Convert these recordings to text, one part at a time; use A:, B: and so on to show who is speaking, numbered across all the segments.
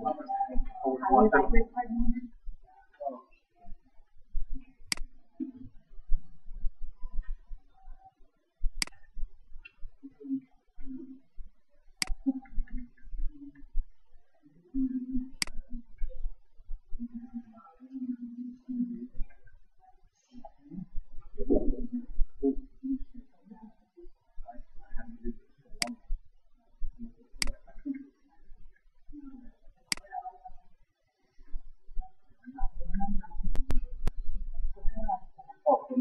A: どう
B: ぞ。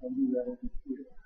A: salida o de izquierda.